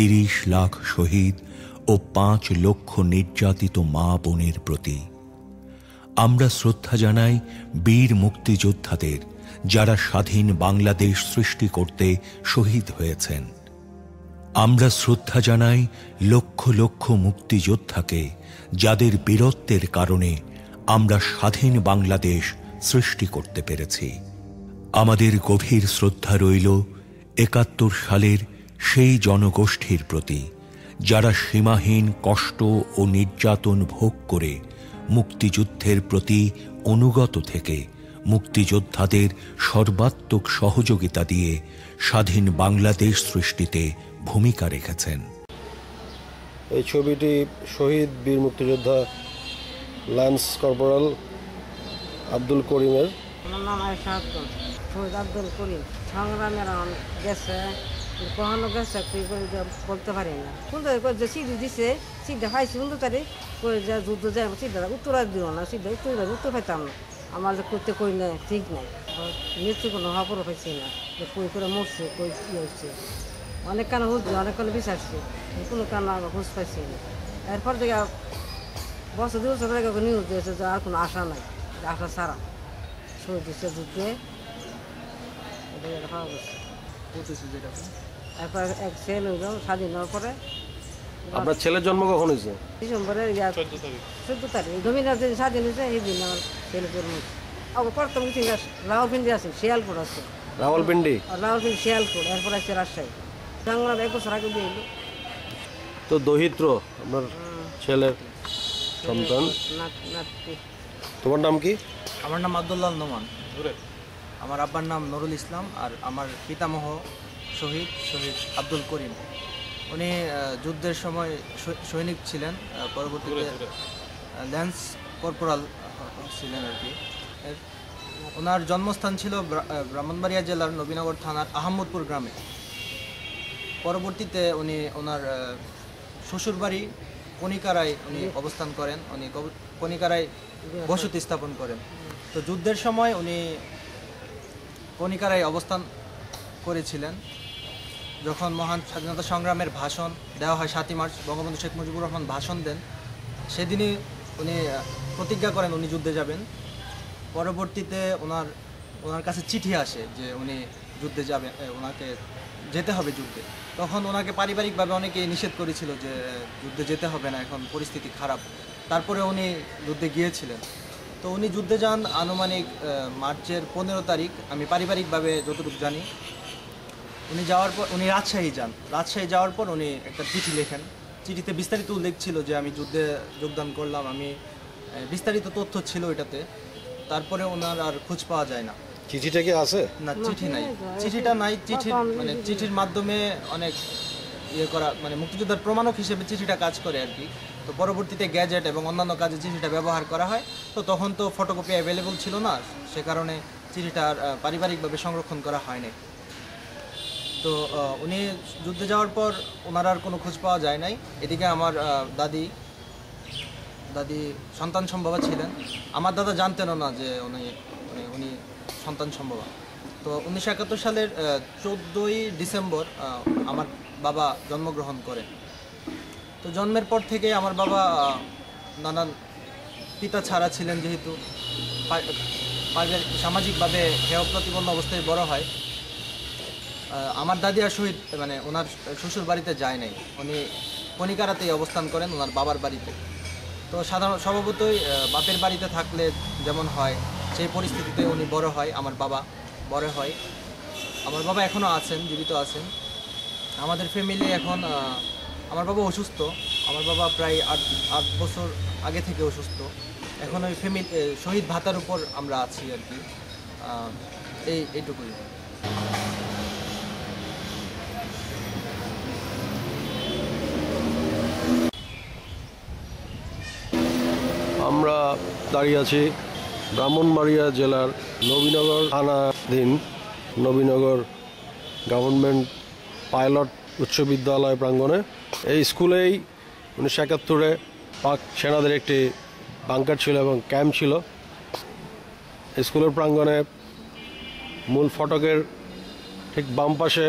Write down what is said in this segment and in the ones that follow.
তিরিশ লাখ শহীদ ও পাঁচ লক্ষ নির্যাতিত মা বোনের প্রতি। আমরা শ্রদ্ধা জানাই বীর মুক্তিযোদ্ধাদের যারা স্বাধীন বাংলাদেশ সৃষ্টি করতে শহীদ হয়েছেন। আমরা শ্রদ্ধা জানাই লক্ষ লক্ষ মুক্তিযোদ্ধাকে যাদের বীরত্বের কারণে আমরা স্বাধীন বাংলাদেশ সৃষ্টি করতে পেরেছি। আমাদের গভীর শ্রদ্ধা রইল একাত্তর সালের সেই জনগোষ্ঠীর প্রতি যারা সীমাহীন কষ্ট ও নির্যাতন ভোগ করে মুক্তিযুদ্ধের প্রতি অনুগত থেকে মুক্তিযোদ্ধাদের সর্বাত্মক সহযোগিতা দিয়ে স্বাধীন বাংলাদেশ সৃষ্টিতে ভূমিকা রেখেছেন। এই ছবিটি শহীদ বীর মুক্তিযোদ্ধা ল্যান্স কর্পোরাল আব্দুল করিমের। নাম আব্দুল। শহীদ আব্দুল করিম। সংগ্রামের গেছে। কখনো গেছে তুই করে বলতে পারি না। সুন্দর করে যে সিদ্ধি দিছে সিদ্ধা খাইছি সুন্দর তারি করে যে যুদ্ধ যায় সিদ্ধা উত্তর আর দিও না সিদ্ধা উত্তর উত্তর পাইতাম না। আমার যে করতে কই না ঠিক নাই। মৃত্যু কোনো খবরও পাইছি না, যে কই করে মরছে, কই কী হচ্ছে অনেক কানে হুঁজছে অনেক কানে বিচারছি কোনো কানে আমার হুঁজ পাইছি না। এরপর থেকে বছর দু বছর আগে নিউজ দিয়েছে যে আর কোনো আশা নাই আশা ছাড়া শহীদ দিচ্ছে যুদ্ধে। এটা এটা হওয়া গেছে এরপর এক ছেলে হইল স্বাধীন হওয়ার পরে। আপনার ছেলের জন্ম কখন হয়েছে? ডিসেম্বরের চোদ্দ তারিখ। জমিনার দিন স্বাধীন হয়েছে এই দিন আমার ছেলে জন্ম। আবার প্রথম কিছু রাওয়ালপিন্ডি আছে শিয়ালপুর আছে। রাওয়ালপিন্ডি? আর রাওয়ালপিন্ডি শিয়ালপুর এরপর আছে রাজশাহী। সংগ্রাম এক বছর আগে দিয়ে তো দহিত্র আপনার ছেলের সন্তান। তোমার নাম কি? আমার নাম আব্দুল্লাহ নোমান আমার আব্বার নাম নুরুল ইসলাম আর আমার পিতামহ শহীদ শহীদ আব্দুল করিম। উনি যুদ্ধের সময় সৈনিক ছিলেন পরবর্তীতে ল্যান্স কর্পোরাল ছিলেন আর কি। ওনার জন্মস্থান ছিল ব্রাহ্মণবাড়িয়া জেলার নবীনগর থানার আহমদপুর গ্রামে। পরবর্তীতে উনি ওনার শ্বশুরবাড়ি কণিকারায় উনি অবস্থান করেন উনি কণিকারায় বসতি স্থাপন করেন। তো যুদ্ধের সময় উনি কণিকারায় অবস্থান করেছিলেন। যখন মহান স্বাধীনতা সংগ্রামের ভাষণ দেওয়া হয় সাতই মার্চ, বঙ্গবন্ধু শেখ মুজিবুর রহমান ভাষণ দেন, সেদিনই উনি প্রতিজ্ঞা করেন উনি যুদ্ধে যাবেন। পরবর্তীতে ওনার ওনার কাছে চিঠি আসে যে উনি যুদ্ধে যাবেন ওনাকে যেতে হবে যুদ্ধে। তখন ওনাকে পারিবারিকভাবে অনেকেই নিষেধ করেছিল যে, যুদ্ধে যেতে হবে না, এখন পরিস্থিতি খারাপ। তারপরে উনি যুদ্ধে গিয়েছিলেন। তো উনি যুদ্ধে যান আনুমানিক মার্চের পনেরো তারিখ। আমি পারিবারিকভাবে যতটুকু জানি উনি যাওয়ার পর উনি রাজশাহী যান। রাজশাহী যাওয়ার পর উনি একটা চিঠি লেখেন। চিঠিতে বিস্তারিত উল্লেখ ছিল যে আমি যুদ্ধে যোগদান করলাম আমি বিস্তারিত তথ্য ছিল এটাতে। তারপরে ওনার আর খোঁজ পাওয়া যায় না। চিঠিটা কি আছে? না চিঠি নাই। চিঠিটা নাই। চিঠির মানে চিঠির মাধ্যমে অনেক ইয়ে করা মানে মুক্তিযোদ্ধার প্রমাণক হিসেবে চিঠিটা কাজ করে আর কি। তো পরবর্তীতে গ্যাজেট এবং অন্যান্য কাজে চিঠিটা ব্যবহার করা হয়। তো তখন তো ফটোকপি অ্যাভেলেবল ছিল না। সে কারণে চিঠিটা আর, পারিবারিকভাবে সংরক্ষণ করা হয়নি তো উনি যুদ্ধে যাওয়ার পর ওনার আর কোনো খোঁজ পাওয়া যায় নাই। এদিকে আমার দাদি দাদি সন্তান সম্ভবা ছিলেন। আমার দাদা জানতেনও না যে উনি উনি উনি সন্তান সম্ভবা। তো উনিশশো একাত্তর সালের চোদ্দোই ডিসেম্বর আমার বাবা জন্মগ্রহণ করেন। তো জন্মের পর থেকে আমার বাবা নানান পিতা ছাড়া ছিলেন যেহেতু। সামাজিকভাবে হেয় প্রতিপন্ন অবস্থায় বড় হয়। আমার দাদি আর শহীদ মানে ওনার শ্বশুর বাড়িতে যায় নাই। উনি কণিকারাতেই অবস্থান করেন, ওনার বাবার বাড়িতে। তো সাধারণ, স্বভাবতই বাপের বাড়িতে থাকলে যেমন হয়, সেই পরিস্থিতিতে উনি বড় হয়, আমার বাবা বড় হয়। আমার বাবা এখনও আছেন, জীবিত আছেন। আমাদের ফ্যামিলি এখন আমার বাবা অসুস্থ। আমার বাবা প্রায় আট আট বছর আগে থেকে অসুস্থ। এখন ওই ফ্যামিলি শহীদ ভাতার উপর আমরা আছি আর কি। এই, এইটুকুই। আমরা দাঁড়িয়ে আছি ব্রাহ্মণবাড়িয়া জেলার নবীনগর থানাধীন নবীনগর গভর্নমেন্ট পাইলট উচ্চ বিদ্যালয় প্রাঙ্গণে। এই স্কুলেই উনিশশো একাত্তরে পাক সেনাদের একটি বাংকার ছিল এবং ক্যাম্প ছিল। স্কুলের প্রাঙ্গণে মূল ফটকের ঠিক বাম পাশে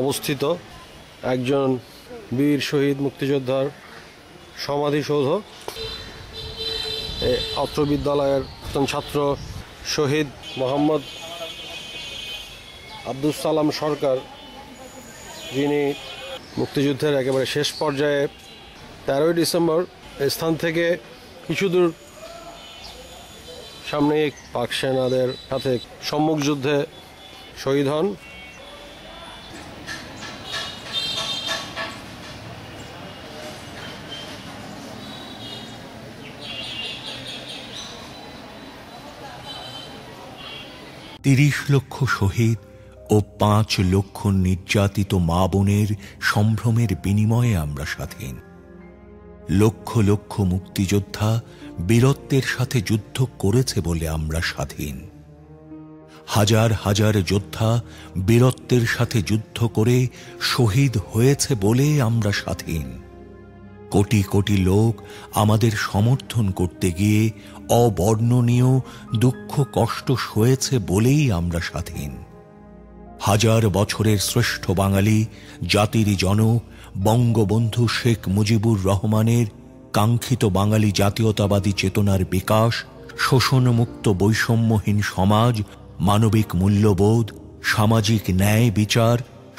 অবস্থিত একজন বীর শহীদ মুক্তিযোদ্ধার সমাধিসৌধ। অত্র বিদ্যালয়ের একজন ছাত্র শহীদ মোহাম্মদ আব্দুল সালাম সরকার, যিনি মুক্তিযুদ্ধের একেবারে শেষ পর্যায়ে তেরোই ডিসেম্বর স্থান থেকে কিছু দূর সামনেই পাক সেনাদের সাথে সম্মুখ যুদ্ধে শহীদ হন। তিরিশ লক্ষ শহীদ ও পাঁচ লক্ষ নির্যাতিত মা বোনের সম্ভ্রমের বিনিময়ে আমরা স্বাধীন। লক্ষ লক্ষ মুক্তিযোদ্ধা বীরত্বের সাথে যুদ্ধ করেছে বলে আমরা স্বাধীন। হাজার হাজার যোদ্ধা বীরত্বের সাথে যুদ্ধ করে শহীদ হয়েছে বলে আমরা স্বাধীন। কোটি কোটি লোক আমাদের সমর্থন করতে গিয়ে অবর্ণনীয় দুঃখ কষ্ট সয়েছে বলেই আমরা স্বাধীন। হাজার বছরের শ্রেষ্ঠ বাঙালি, জাতির জনক বঙ্গবন্ধু শেখ মুজিবুর রহমানের কাঙ্ক্ষিত বাঙালি জাতীয়তাবাদী চেতনার বিকাশ, শোষণমুক্ত বৈষম্যহীন সমাজ, মানবিক মূল্যবোধ, সামাজিক ন্যায় বিচার